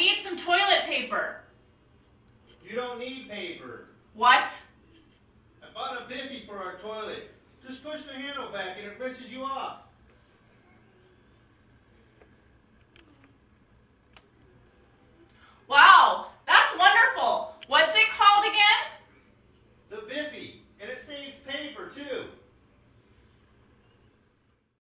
need some toilet paper. You don't need paper. What? I bought a Biffy for our toilet. Just push the handle back and it rinses you off.